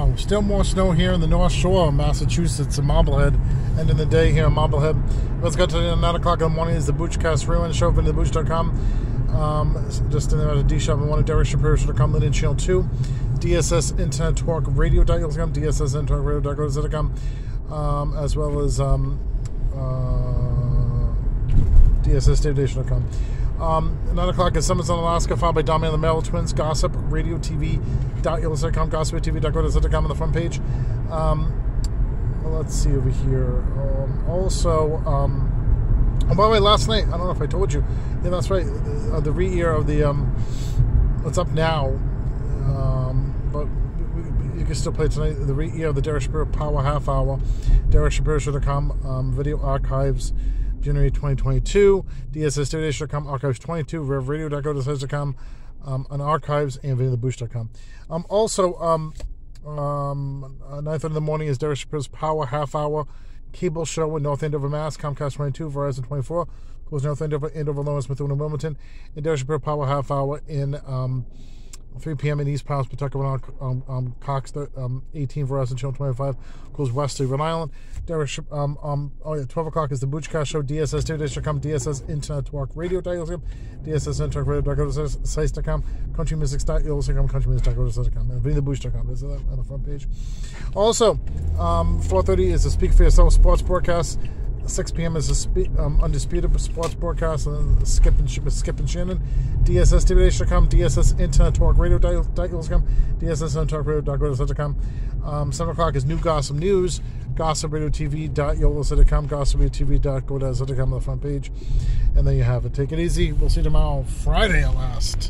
Oh, still more snow here in the North Shore of Massachusetts in Marblehead. End of the day here in Marblehead. Let's go to the 9 o'clock in the morning is the Boochcast Ruin. Show up into the Um, just in there at a D Shap and one of Derek Shapiro.com, Lineage Channel 2, DSS Internet Talk Radio.com, DSS Internet Radio.com, um, as well as um, uh, DSS um, 9 o'clock is Summers in Alaska, followed by Dami and the Merrill Twins, Gossip, Radio TV, .com, gossip.tv.com on the front page. Um, well, let's see over here. Um, also, um, oh, by the way, last night, I don't know if I told you. Yeah, that's right. Uh, the re-air of the, um, what's up now, um, but you can still play tonight. The re-air of the Derek Shapiro Power Half Hour, DerekShapiro.com, um, video archives. January 2022, DSS Archives 22, RevRadio.go.com, um, on Archives, and VinnyTheBoosh.com. Um, also, um, um, 9th in the morning is Derek Shapiro's Power Half Hour cable show in North Andover, Mass. Comcast 22, Verizon 24, goes North Andover, Andover, Lawrence, Methuen, and Wilmington. And Derek Shapiro Power Half Hour in um, 3 p.m. in East Palms, Pawtucket, um, um, Cox, um, 18 Verizon Channel 25, goes west to Rhode Island. Derek, um, um, oh yeah, 12 o'clock is the Boochcast Show, DSS Daily.com, DSS Internet Talk Radio.com, DSS Internet Radio.com, Country Music Music.com, Country Music Music.com, and VinnyTheBoosh.com. Is that on the front page? Also, um, 4.30 is the Speak for Yourself sports broadcast. 6 p.m. is a um, undisputed sports broadcast and Skip and, Skip and Shannon. DSS DSS Internet Talk Radio DSS Internet Talk Radio um, 7 o'clock is New Gossip News. Gossip Radio TV Gossip Radio TV dot Go to Set to Come on the front page. And there you have it. Take it easy. We'll see you tomorrow, Friday at last.